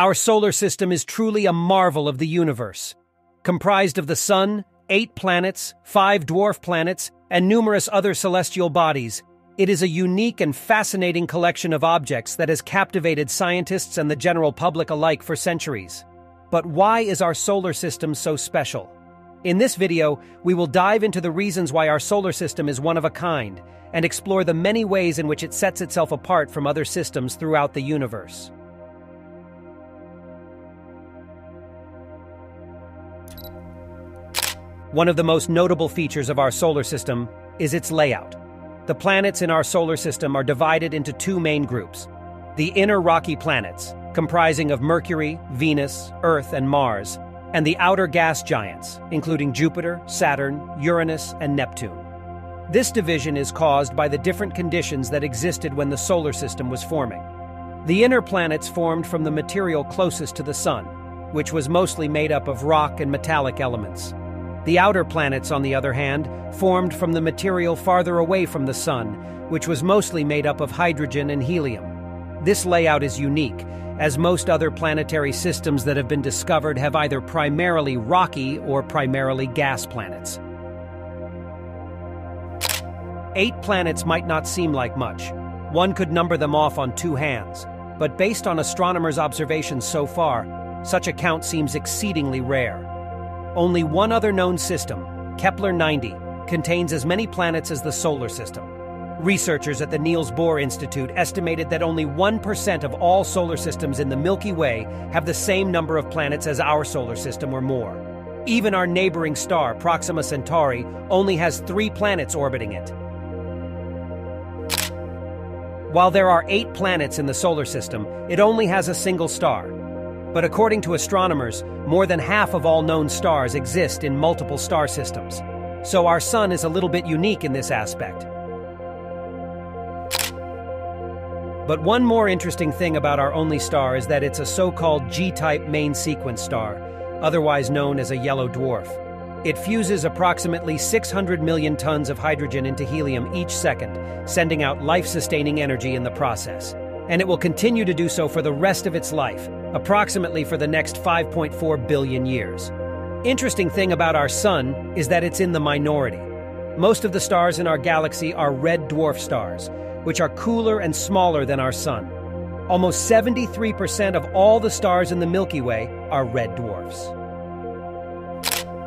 Our solar system is truly a marvel of the universe. Comprised of the Sun, eight planets, five dwarf planets, and numerous other celestial bodies, it is a unique and fascinating collection of objects that has captivated scientists and the general public alike for centuries. But why is our solar system so special? In this video, we will dive into the reasons why our solar system is one of a kind and explore the many ways in which it sets itself apart from other systems throughout the universe. One of the most notable features of our solar system is its layout. The planets in our solar system are divided into two main groups. The inner rocky planets, comprising of Mercury, Venus, Earth, and Mars, and the outer gas giants, including Jupiter, Saturn, Uranus, and Neptune. This division is caused by the different conditions that existed when the solar system was forming. The inner planets formed from the material closest to the Sun, which was mostly made up of rock and metallic elements. The outer planets, on the other hand, formed from the material farther away from the Sun, which was mostly made up of hydrogen and helium. This layout is unique, as most other planetary systems that have been discovered have either primarily rocky or primarily gas planets. Eight planets might not seem like much. One could number them off on two hands, but based on astronomers' observations so far, such a count seems exceedingly rare. Only one other known system, Kepler 90, contains as many planets as the Solar System. Researchers at the Niels Bohr Institute estimated that only 1% of all solar systems in the Milky Way have the same number of planets as our solar system or more. Even our neighboring star, Proxima Centauri, only has three planets orbiting it. While there are eight planets in the solar system, it only has a single star, but according to astronomers, more than half of all known stars exist in multiple star systems. So our Sun is a little bit unique in this aspect. But one more interesting thing about our only star is that it's a so-called G-type main sequence star, otherwise known as a yellow dwarf. It fuses approximately 600 million tons of hydrogen into helium each second, sending out life-sustaining energy in the process. And it will continue to do so for the rest of its life, approximately for the next 5.4 billion years. Interesting thing about our sun is that it's in the minority. Most of the stars in our galaxy are red dwarf stars, which are cooler and smaller than our sun. Almost 73% of all the stars in the Milky Way are red dwarfs.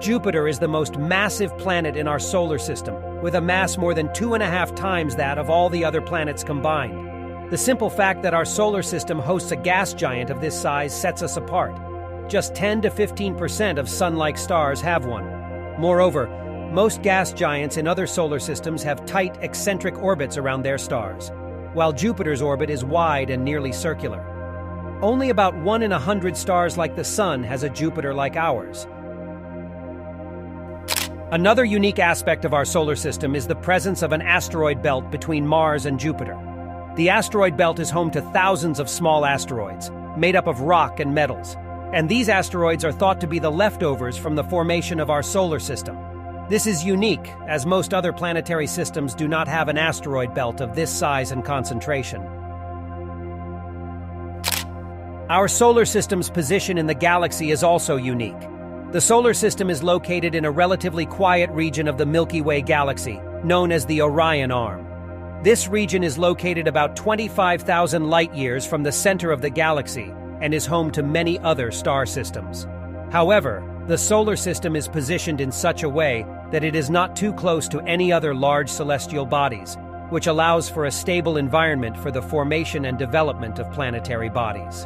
Jupiter is the most massive planet in our solar system, with a mass more than two and a half times that of all the other planets combined. The simple fact that our solar system hosts a gas giant of this size sets us apart. Just 10 to 15% of sun-like stars have one. Moreover, most gas giants in other solar systems have tight, eccentric orbits around their stars, while Jupiter's orbit is wide and nearly circular. Only about one in a hundred stars like the Sun has a Jupiter like ours. Another unique aspect of our solar system is the presence of an asteroid belt between Mars and Jupiter. The asteroid belt is home to thousands of small asteroids, made up of rock and metals, and these asteroids are thought to be the leftovers from the formation of our solar system. This is unique, as most other planetary systems do not have an asteroid belt of this size and concentration. Our solar system's position in the galaxy is also unique. The solar system is located in a relatively quiet region of the Milky Way galaxy, known as the Orion Arm. This region is located about 25,000 light-years from the center of the galaxy and is home to many other star systems. However, the solar system is positioned in such a way that it is not too close to any other large celestial bodies, which allows for a stable environment for the formation and development of planetary bodies.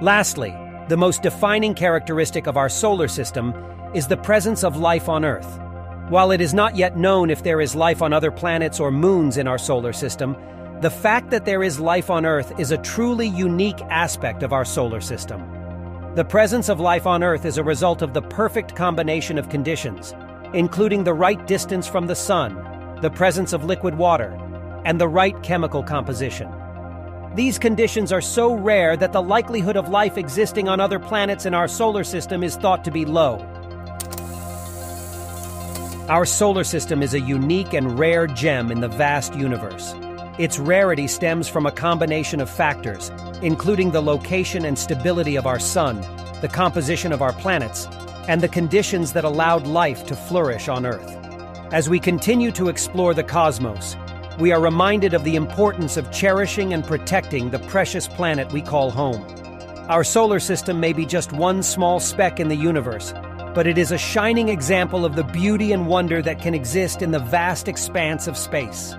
Lastly, the most defining characteristic of our solar system is the presence of life on Earth. While it is not yet known if there is life on other planets or moons in our solar system, the fact that there is life on Earth is a truly unique aspect of our solar system. The presence of life on Earth is a result of the perfect combination of conditions, including the right distance from the Sun, the presence of liquid water, and the right chemical composition. These conditions are so rare that the likelihood of life existing on other planets in our solar system is thought to be low. Our solar system is a unique and rare gem in the vast universe. Its rarity stems from a combination of factors, including the location and stability of our sun, the composition of our planets, and the conditions that allowed life to flourish on Earth. As we continue to explore the cosmos, we are reminded of the importance of cherishing and protecting the precious planet we call home. Our solar system may be just one small speck in the universe, but it is a shining example of the beauty and wonder that can exist in the vast expanse of space.